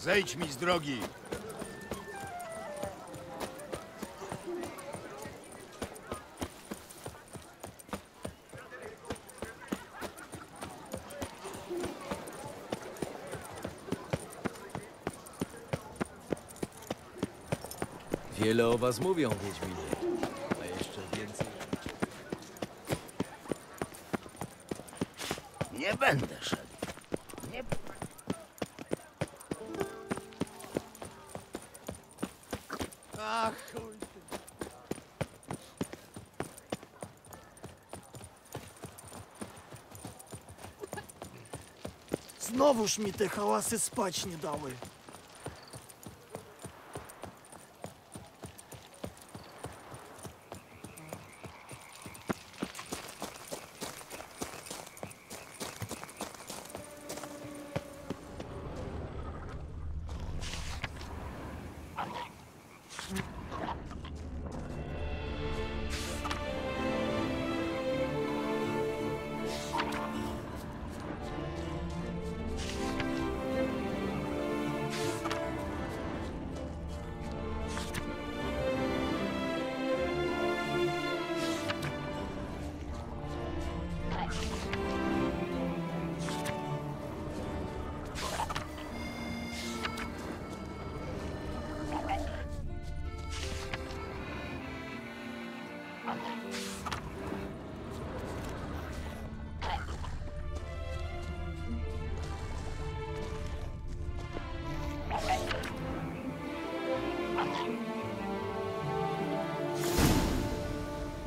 Zejdź mi z drogi. Wiele o was mówią, Wiedźminie. Ах, Знову ж міти халаси спачні дали.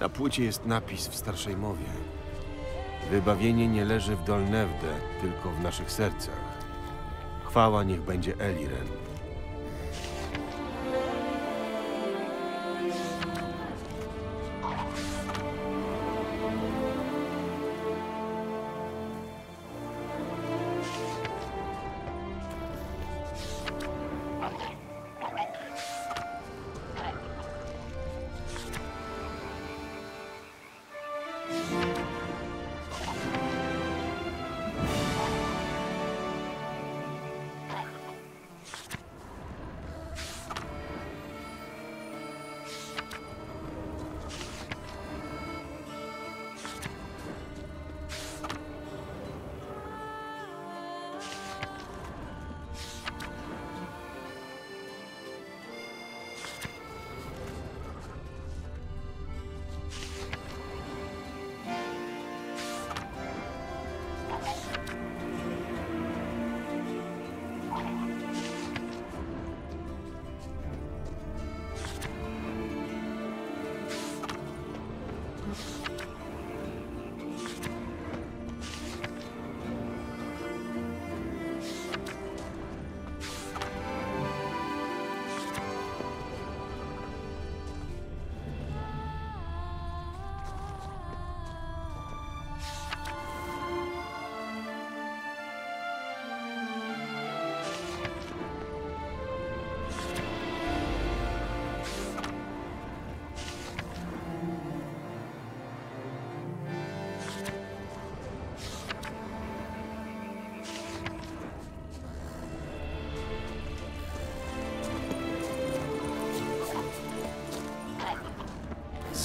Na płycie jest napis w starszej mowie. Wybawienie nie leży w Dolnewde, tylko w naszych sercach. Chwała niech będzie Eliren.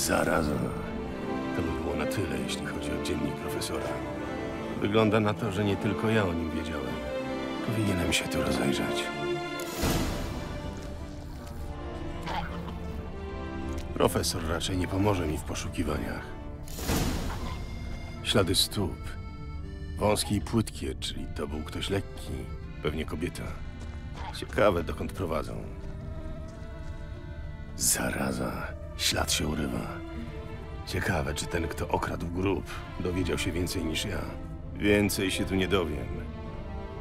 Zaraza. To by było na tyle, jeśli chodzi o dziennik profesora. Wygląda na to, że nie tylko ja o nim wiedziałem. Powinienem się tu rozejrzeć. Profesor raczej nie pomoże mi w poszukiwaniach. Ślady stóp. Wąskie i płytkie, czyli to był ktoś lekki. Pewnie kobieta. Ciekawe, dokąd prowadzą. Zaraza. Ślad się urywa. Ciekawe, czy ten, kto okradł grób, dowiedział się więcej niż ja. Więcej się tu nie dowiem.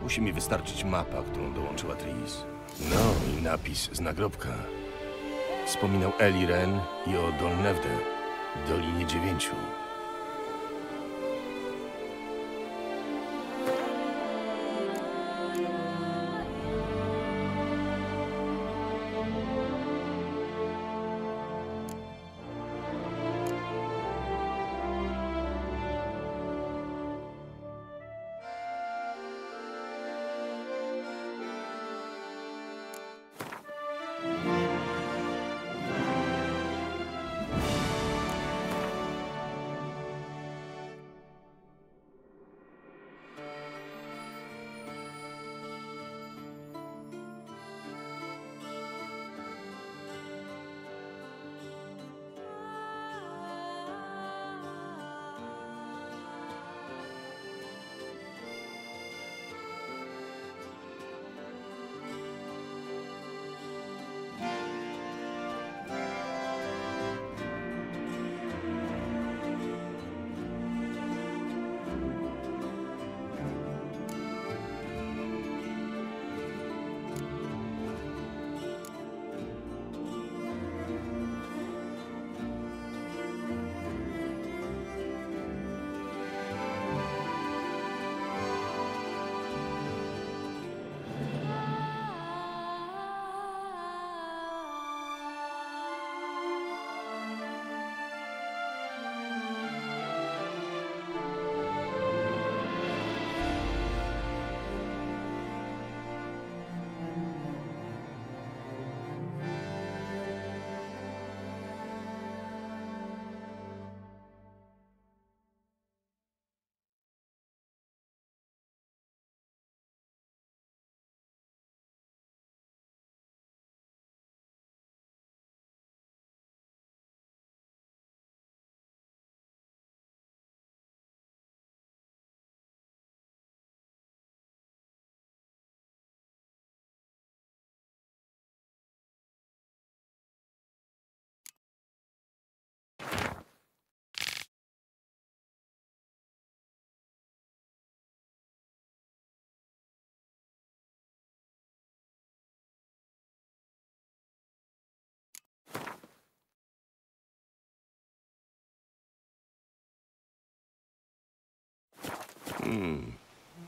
Musi mi wystarczyć mapa, którą dołączyła Tris. No i napis z nagrobka. Wspominał Eli Ren i o Dolnewde, Dolinie Dziewięciu.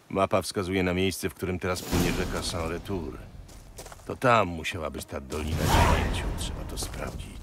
Mapa wskazuje na miejsce, w którym teraz płynie rzeka Saint-Retour. To tam musiała być ta dolina dziewięciu. Trzeba to sprawdzić.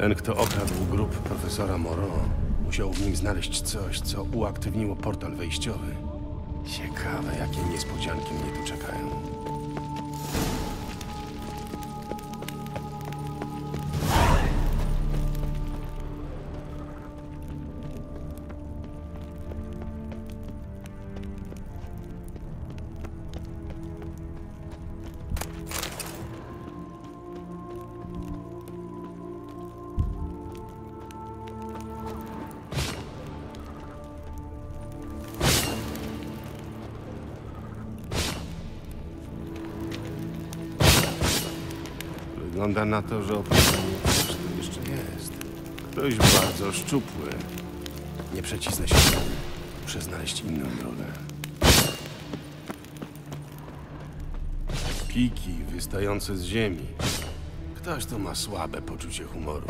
Ten, kto okradł grup profesora Moreau, musiał w nim znaleźć coś, co uaktywniło portal wejściowy. Ciekawe, jakie niespodzianki mnie tu czekają. Wygląda na to, że też tu jeszcze jest. Ktoś bardzo szczupły. Nie przecisnę się. Muszę znaleźć inną drogę. Piki wystające z ziemi. Ktoś tu ma słabe poczucie humoru.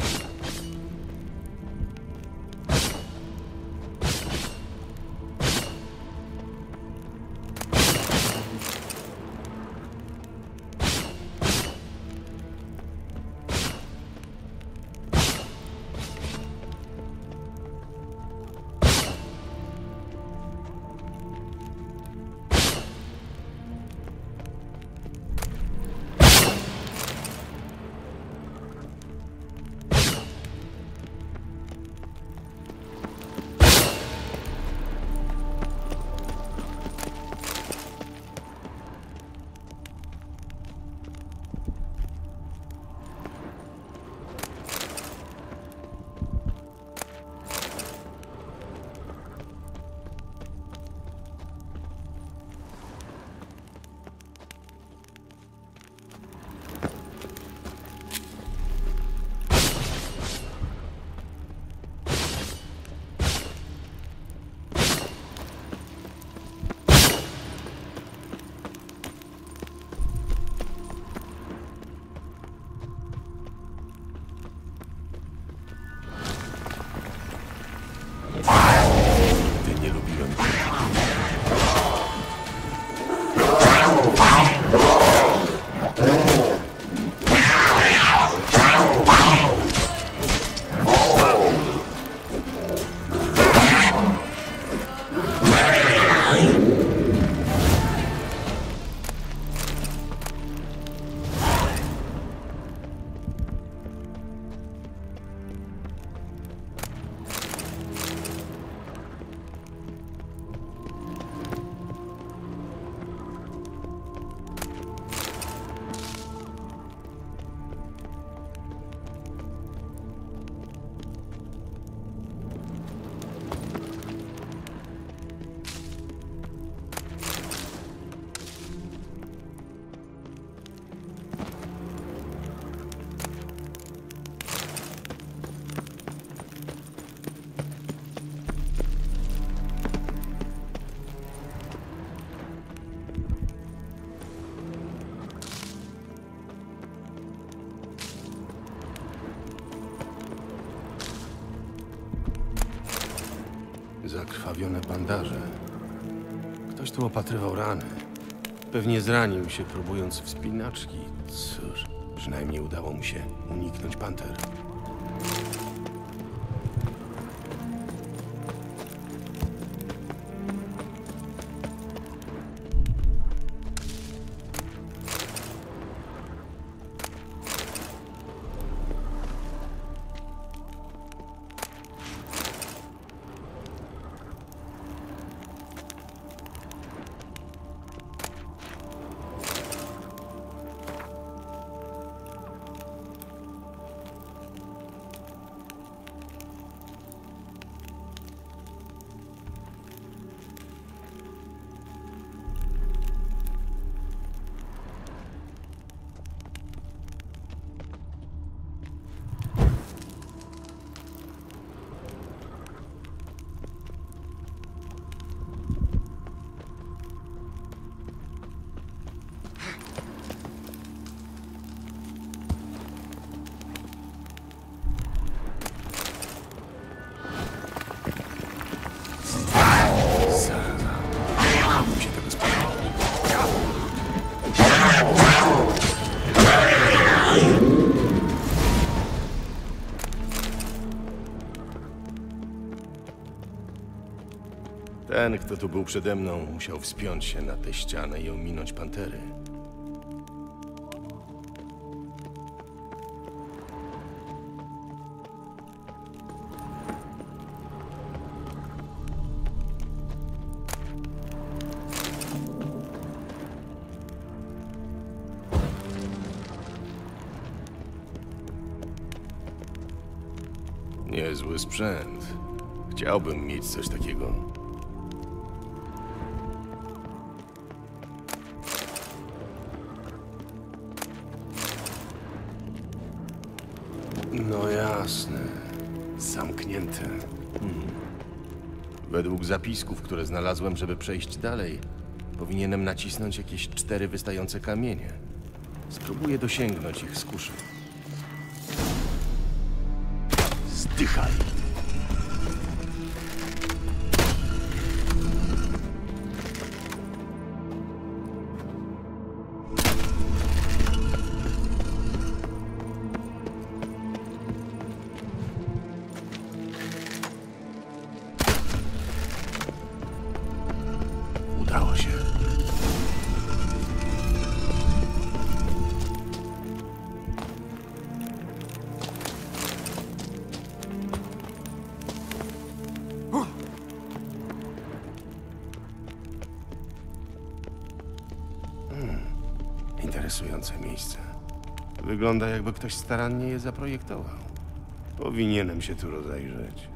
Bandaże. Ktoś tu opatrywał rany. Pewnie zranił się próbując wspinaczki. Cóż, przynajmniej udało mu się uniknąć panter. Ten, kto tu był przede mną, musiał wspiąć się na tę ścianę i ominąć pantery. Niezły sprzęt. Chciałbym mieć coś takiego. Zapisków, które znalazłem, żeby przejść dalej, powinienem nacisnąć jakieś cztery wystające kamienie. Spróbuję dosięgnąć ich z kuszy. Zdychaj! Wygląda jakby ktoś starannie je zaprojektował. Powinienem się tu rozejrzeć.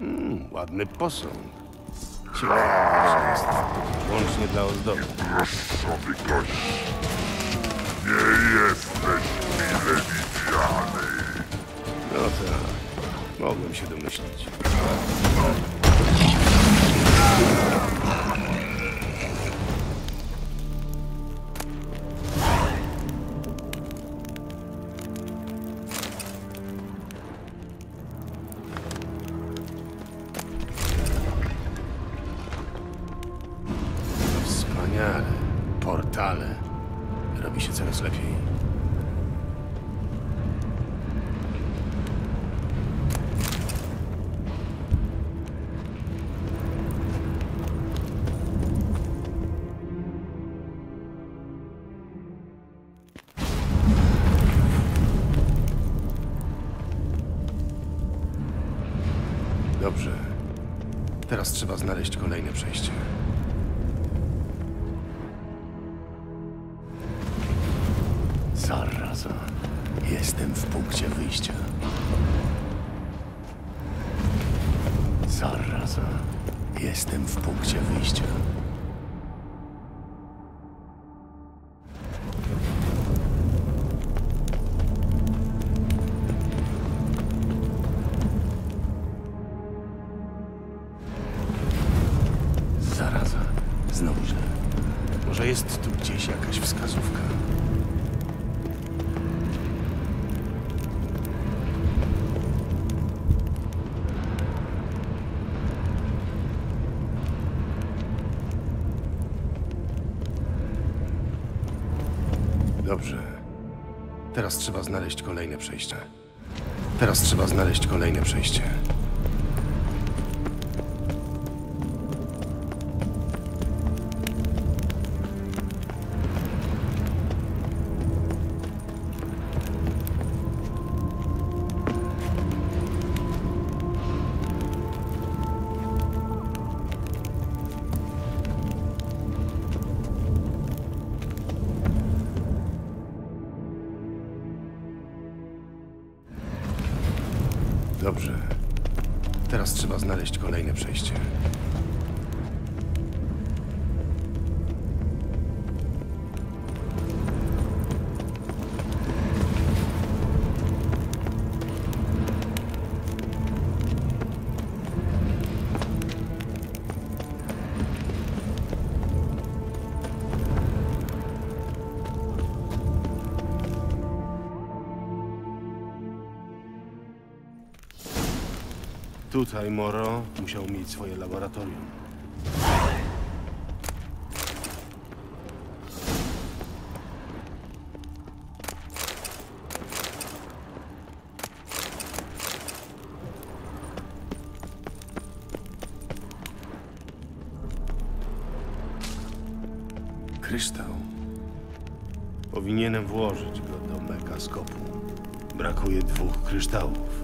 Mm, ładny posąg. Ciekawe, jest łącznie dla ozdoby. gość. Nie jesteś mile widziany. No tak, mogłem się domyślić. Trzeba znaleźć kolejne przejście. Teraz trzeba znaleźć kolejne przejście. Teraz trzeba znaleźć kolejne przejście. Tutaj Moro musiał mieć swoje laboratorium. Kryształ. Powinienem włożyć go do megaskopu. Brakuje dwóch kryształów.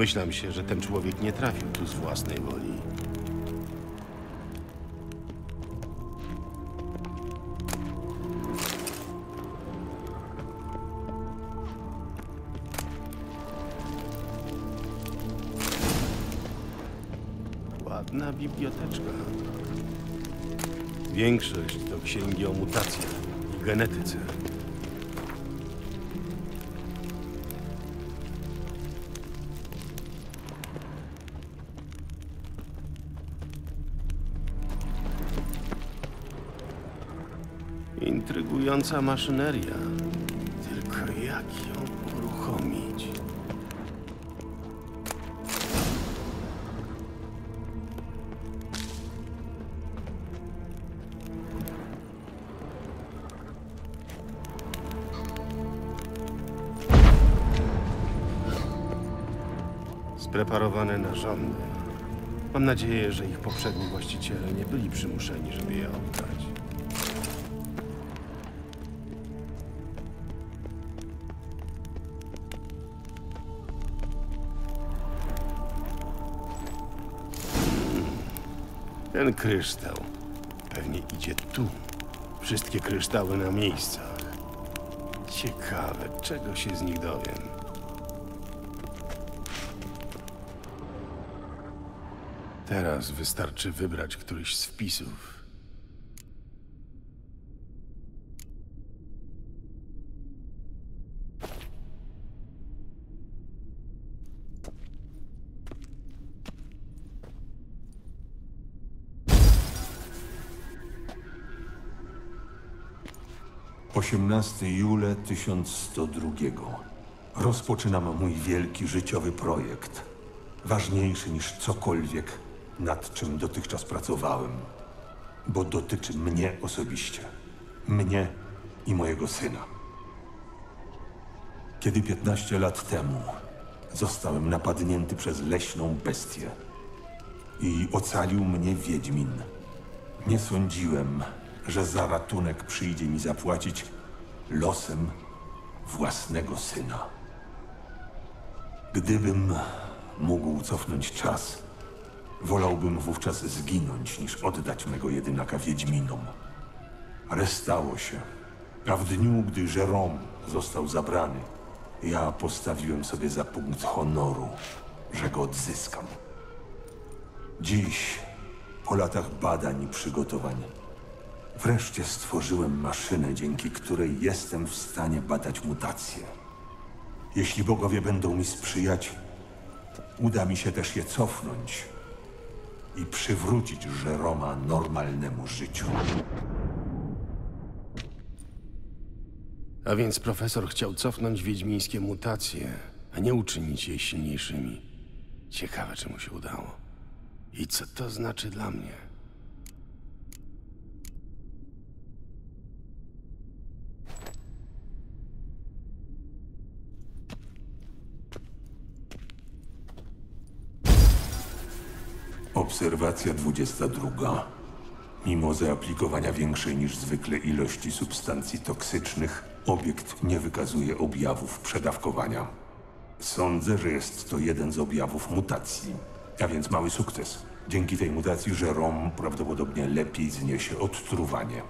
Domyślam się, że ten człowiek nie trafił tu z własnej woli. Ładna biblioteczka. Większość to księgi o mutacjach i genetyce. Intrygująca maszyneria. Tylko jak ją uruchomić? Spreparowane narządy. Mam nadzieję, że ich poprzedni właściciele nie byli przymuszeni, żeby je oddać. Ten kryształ pewnie idzie tu. Wszystkie kryształy na miejscach. Ciekawe, czego się z nich dowiem. Teraz wystarczy wybrać któryś z wpisów. Osiemnasty jule 1102. Rozpoczynam mój wielki życiowy projekt. Ważniejszy niż cokolwiek, nad czym dotychczas pracowałem. Bo dotyczy mnie osobiście. Mnie i mojego syna. Kiedy 15 lat temu zostałem napadnięty przez leśną bestię i ocalił mnie Wiedźmin, nie sądziłem, że za ratunek przyjdzie mi zapłacić losem własnego syna. Gdybym mógł cofnąć czas, wolałbym wówczas zginąć, niż oddać mego jedynaka Wiedźminom. Ale stało się. A w dniu, gdy Jerome został zabrany, ja postawiłem sobie za punkt honoru, że go odzyskam. Dziś, po latach badań i przygotowań, wreszcie stworzyłem maszynę, dzięki której jestem w stanie badać mutacje. Jeśli bogowie będą mi sprzyjać, uda mi się też je cofnąć i przywrócić Żeroma normalnemu życiu. A więc profesor chciał cofnąć wiedźmińskie mutacje, a nie uczynić je silniejszymi. Ciekawe, czy mu się udało. I co to znaczy dla mnie? Obserwacja 22. Mimo zaaplikowania większej niż zwykle ilości substancji toksycznych, obiekt nie wykazuje objawów przedawkowania. Sądzę, że jest to jeden z objawów mutacji, a więc mały sukces. Dzięki tej mutacji Jerome prawdopodobnie lepiej zniesie odtruwanie.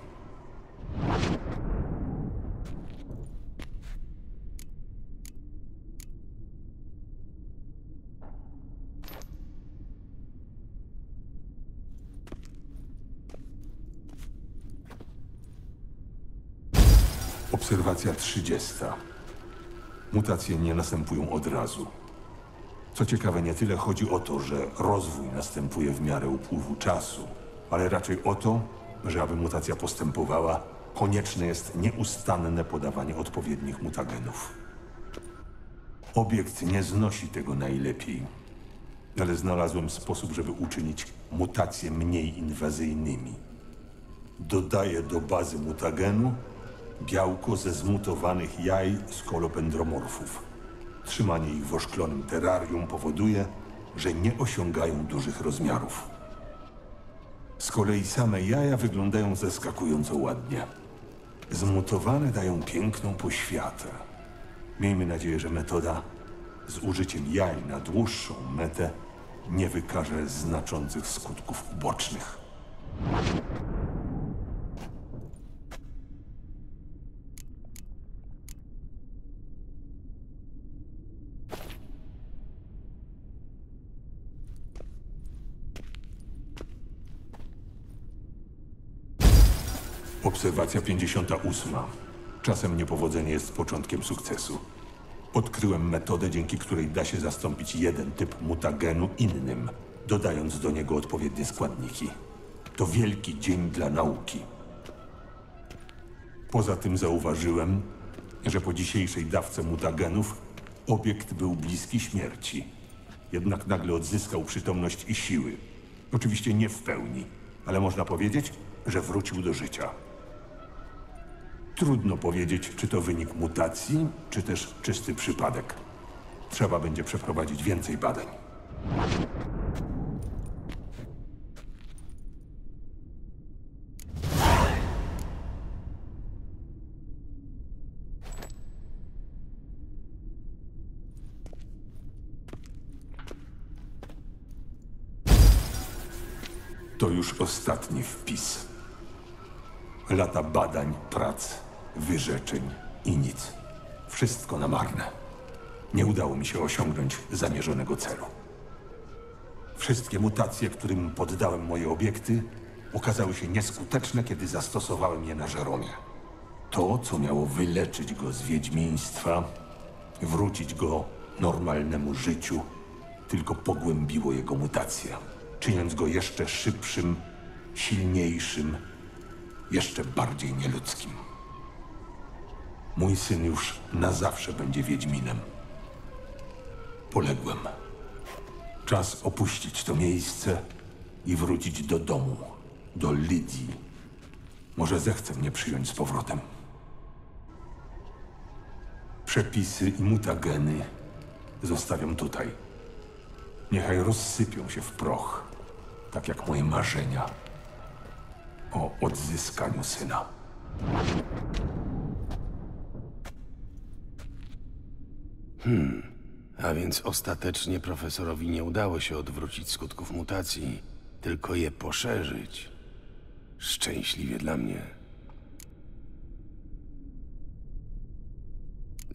Obserwacja 30. Mutacje nie następują od razu. Co ciekawe, nie tyle chodzi o to, że rozwój następuje w miarę upływu czasu, ale raczej o to, że aby mutacja postępowała, konieczne jest nieustanne podawanie odpowiednich mutagenów. Obiekt nie znosi tego najlepiej, ale znalazłem sposób, żeby uczynić mutacje mniej inwazyjnymi. Dodaję do bazy mutagenu białko ze zmutowanych jaj skolopendromorfów. Trzymanie ich w oszklonym terrarium powoduje, że nie osiągają dużych rozmiarów. Z kolei same jaja wyglądają zaskakująco ładnie. Zmutowane dają piękną poświatę. Miejmy nadzieję, że metoda z użyciem jaj na dłuższą metę nie wykaże znaczących skutków ubocznych. Obserwacja 58. Czasem niepowodzenie jest początkiem sukcesu. Odkryłem metodę, dzięki której da się zastąpić jeden typ mutagenu innym, dodając do niego odpowiednie składniki. To wielki dzień dla nauki. Poza tym zauważyłem, że po dzisiejszej dawce mutagenów obiekt był bliski śmierci. Jednak nagle odzyskał przytomność i siły. Oczywiście nie w pełni, ale można powiedzieć, że wrócił do życia. Trudno powiedzieć, czy to wynik mutacji, czy też czysty przypadek. Trzeba będzie przeprowadzić więcej badań. To już ostatni wpis. Lata badań, prac, wyrzeczeń i nic. Wszystko na marne. Nie udało mi się osiągnąć zamierzonego celu. Wszystkie mutacje, którym poddałem moje obiekty, okazały się nieskuteczne, kiedy zastosowałem je na Żeromie. To, co miało wyleczyć go z wiedźmiństwa, wrócić go normalnemu życiu, tylko pogłębiło jego mutację, czyniąc go jeszcze szybszym, silniejszym, jeszcze bardziej nieludzkim. Mój syn już na zawsze będzie Wiedźminem. Poległem. Czas opuścić to miejsce i wrócić do domu, do Lidii. Może zechce mnie przyjąć z powrotem. Przepisy i mutageny zostawiam tutaj. Niechaj rozsypią się w proch, tak jak moje marzenia o odzyskaniu syna. A więc ostatecznie profesorowi nie udało się odwrócić skutków mutacji, tylko je poszerzyć. Szczęśliwie dla mnie.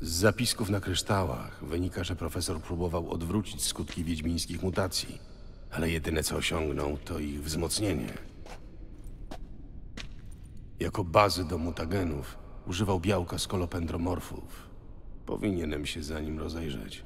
Z zapisków na kryształach wynika, że profesor próbował odwrócić skutki wiedźmińskich mutacji, ale jedyne co osiągnął to ich wzmocnienie. Jako bazy do mutagenów używał białka skolopendromorfów. Powinienem się za nim rozejrzeć.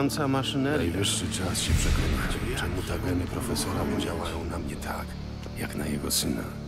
Działająca maszyneria. Najwyższy czas się przekonać, czemu tageny profesora podziałają na mnie tak, jak na jego syna.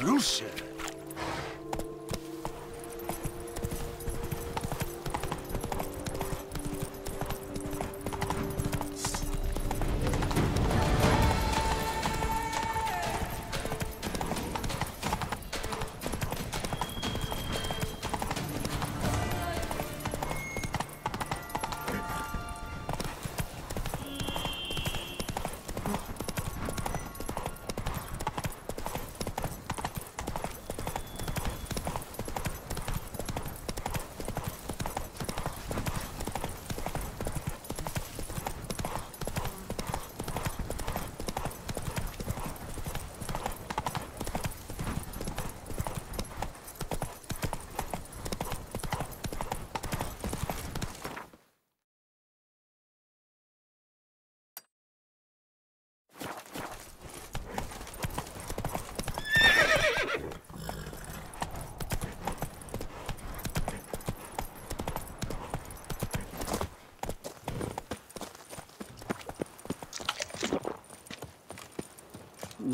Lucian.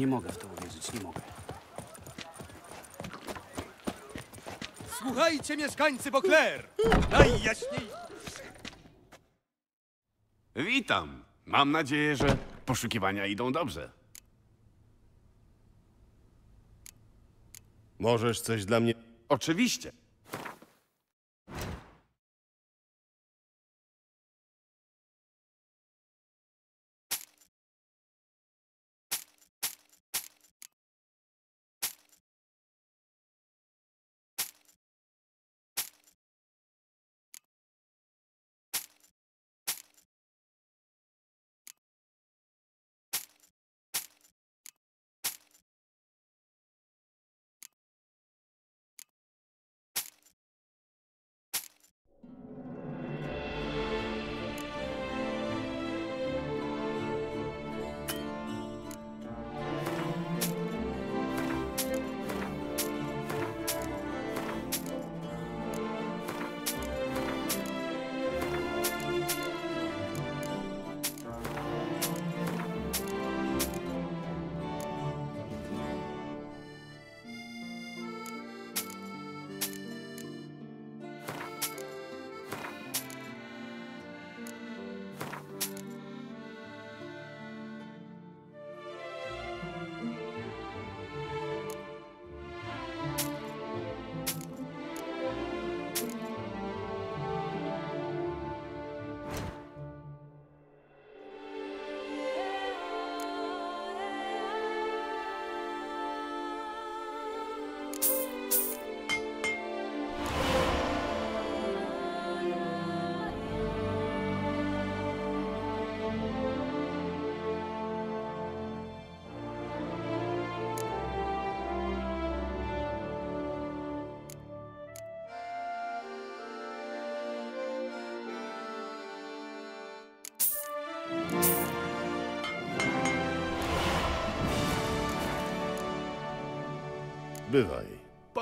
Nie mogę w to uwierzyć, nie mogę. Słuchajcie, mieszkańcy Bokler! Najjaśniej! Witam. Mam nadzieję, że poszukiwania idą dobrze. Możesz coś dla mnie Oczywiście.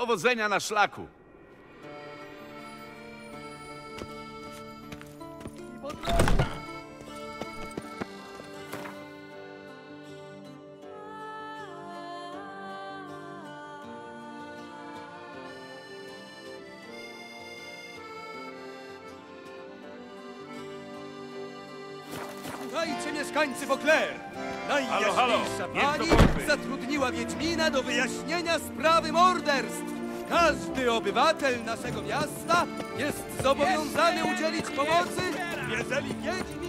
Powodzenia na szlaku. Słuchajcie, mieszkańcy Vauclair! Najjaśniejsza halo, jest pani zatrudniła Wiedźmina do wyjaśnienia sprawy morderstw. Każdy obywatel naszego miasta jest zobowiązany udzielić pomocy, jeżeli Wiedźmin